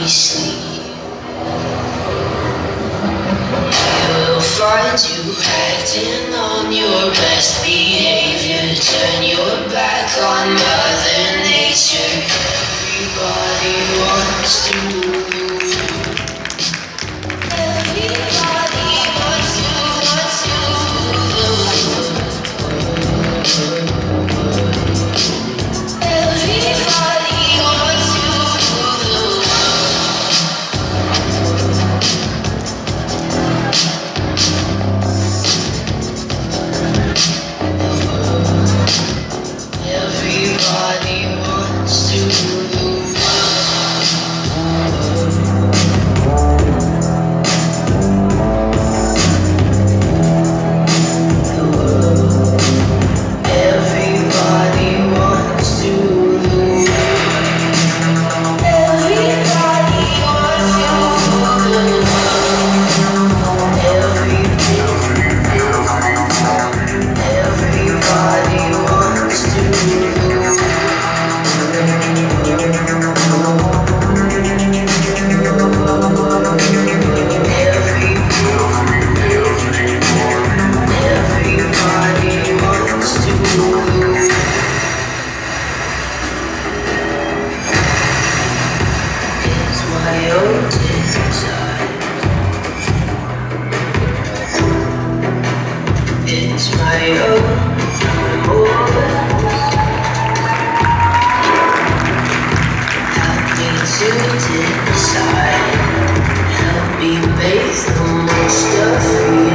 we sleep. I will find you acting on your best behavior. Turn your back on Mother Nature. Everybody wants to It's my own. Me to decide. Help me make the most of you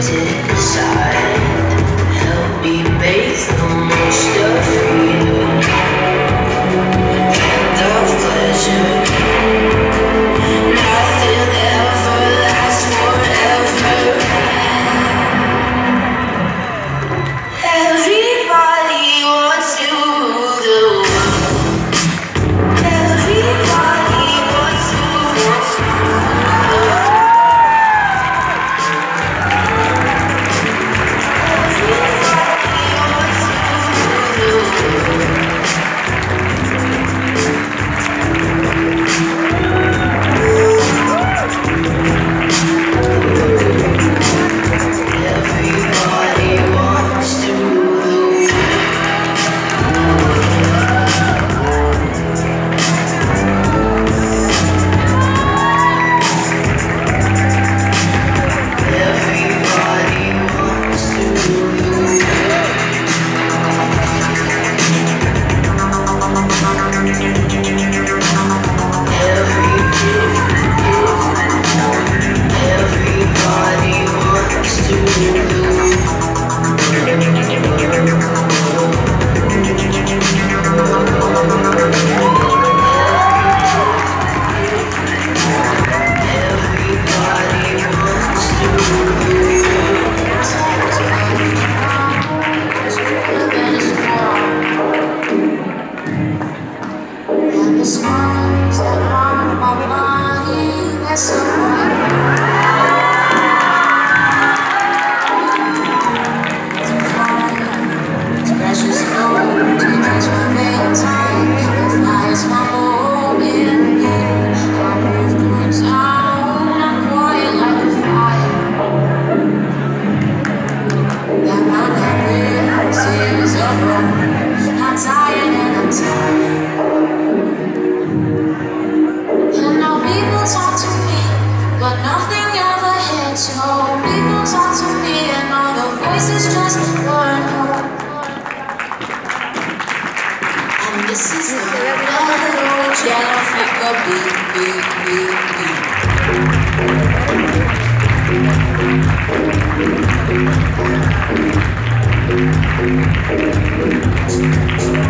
empty inside. Help me bathe the This is another yellow flicker beep, beep, beep, beep.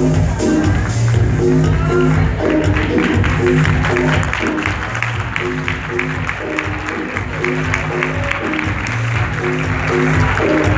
beep, beep,